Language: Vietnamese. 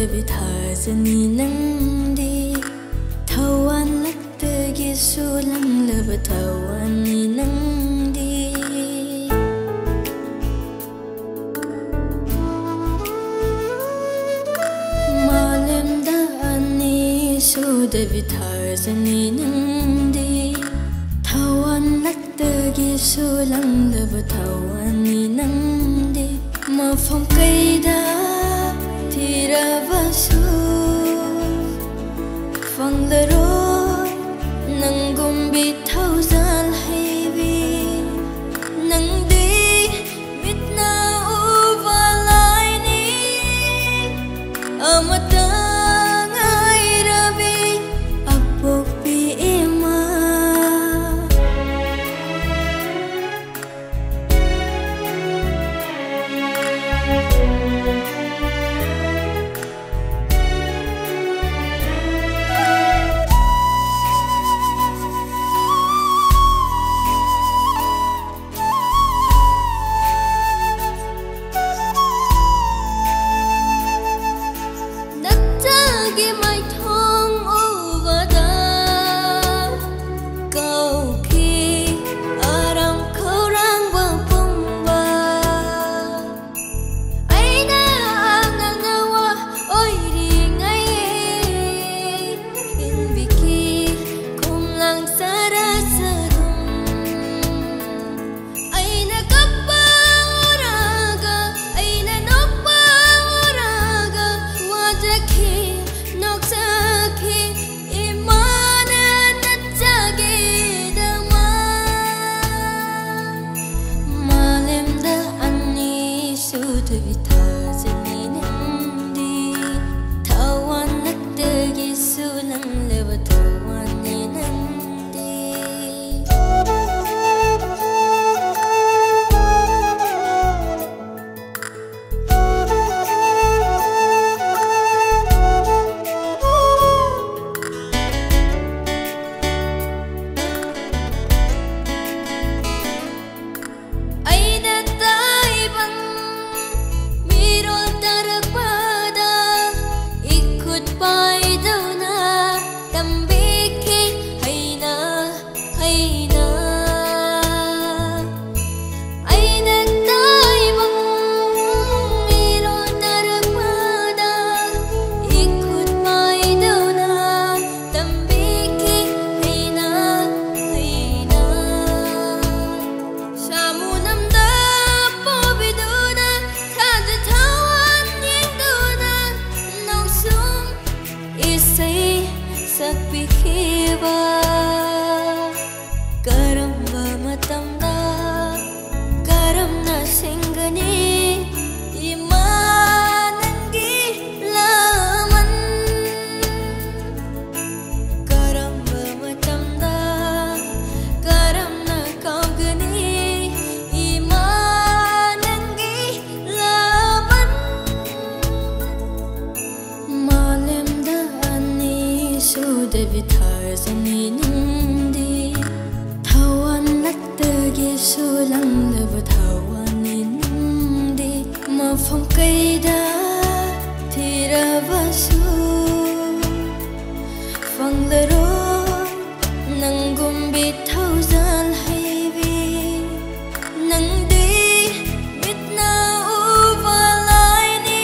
bir tarzını nangdi Tawan lakta gisulang laba tawan ni nangdi Malem da ani su da bir tarzını nangdi Tawan lakta gisulang laba tawan ni nangdi Mafong kay da to devi thar zani nundi thawan latte gi su lang le ba thawan ni nundi ma phong kai da thira ba su phong le ro nang gum bi thau zan hai bi nang de mit na u va lai ni